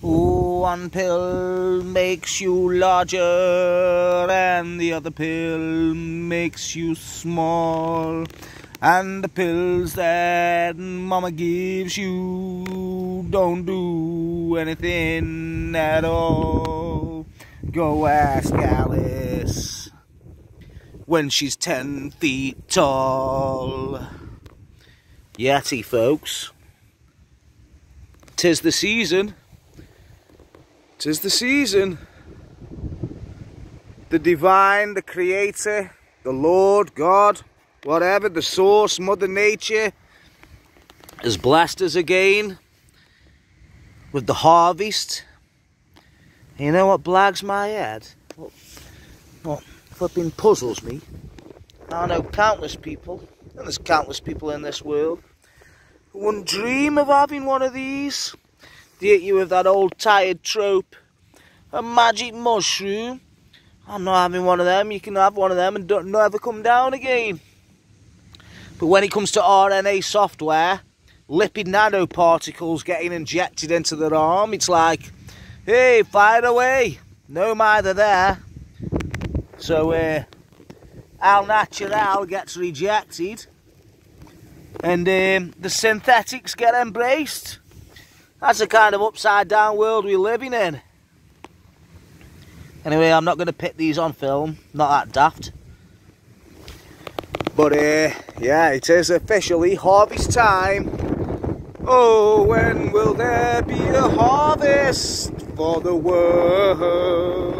One pill makes you larger and the other pill makes you small. And the pills that mama gives you don't do anything at all. Go ask Alice when she's ten feet tall. Yeti, folks. Tis the season. Tis the season. The divine, the creator, the Lord, God, whatever, the source, Mother Nature, has blessed us again with the harvest. You know what blags my head? What, what flipping puzzles me? I know countless people, and there's countless people in this world, who wouldn't dream of having one of these. Hit you with that old tired trope. A magic mushroom. I'm not having one of them. You can have one of them and don't never come down again. But when it comes to RNA software, lipid nanoparticles getting injected into their arm, it's like, hey, fire away. No matter there. So, uh, Al Natural gets rejected and um, the synthetics get embraced. That's the kind of upside down world we're living in. Anyway, I'm not going to put these on film, not that daft. But uh, yeah, it is officially harvest time. Oh, when will there be a harvest for the world?